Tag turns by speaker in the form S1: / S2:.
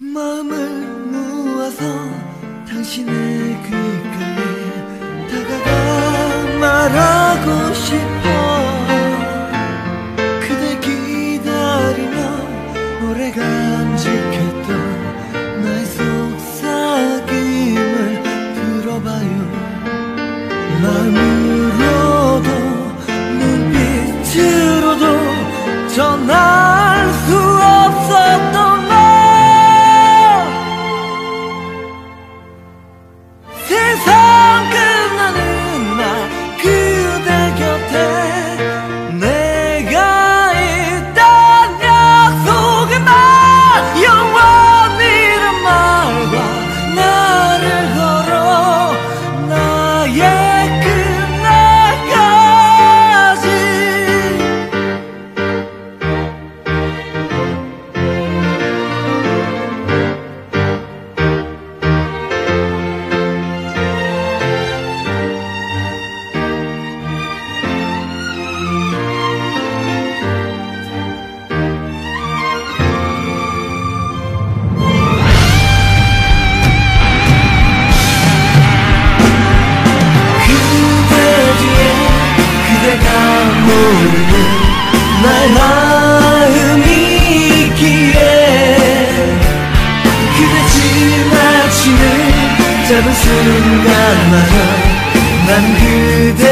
S1: 마음을 모아서 당신의 귓가에 다가가 말하고 싶어. 그대 기다리며 오래 간직했던 나의 속삭임을 들어봐요. 마음으로도 눈빛으로도 전화 순간마다 난 그대